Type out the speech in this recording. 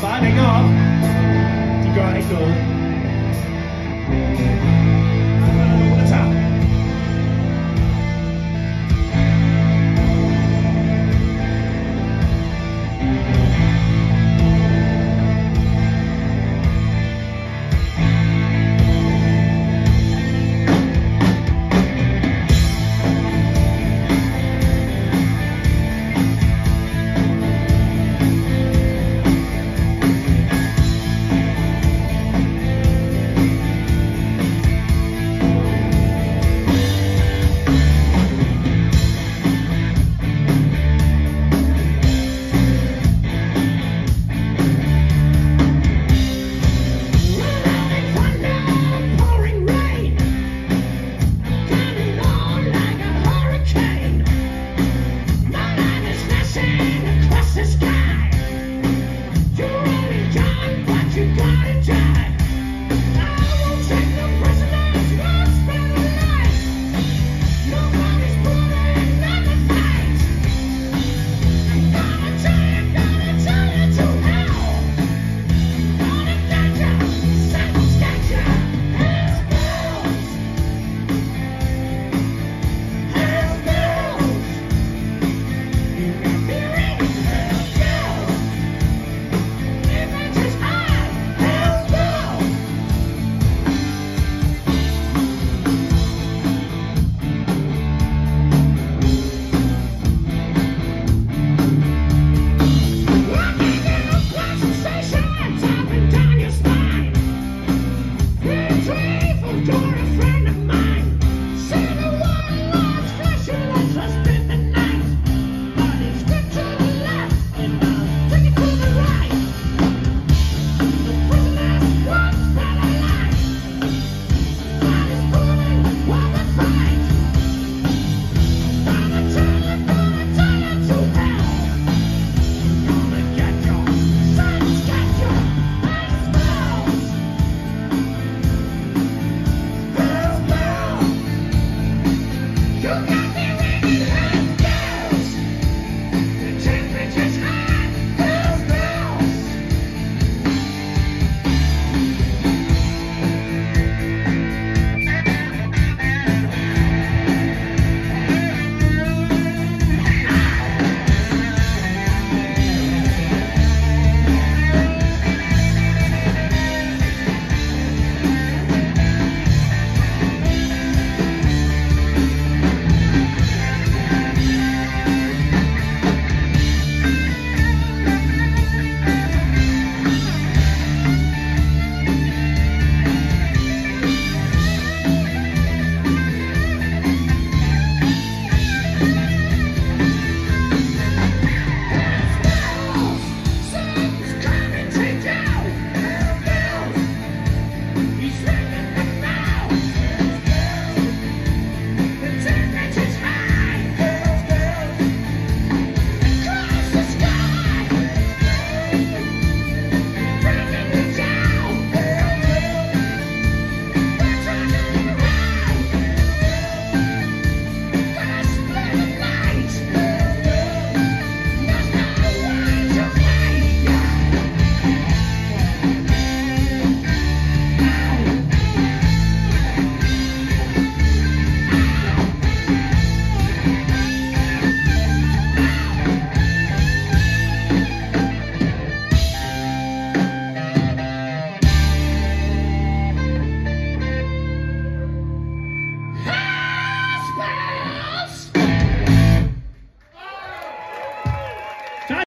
signing off, Garnico.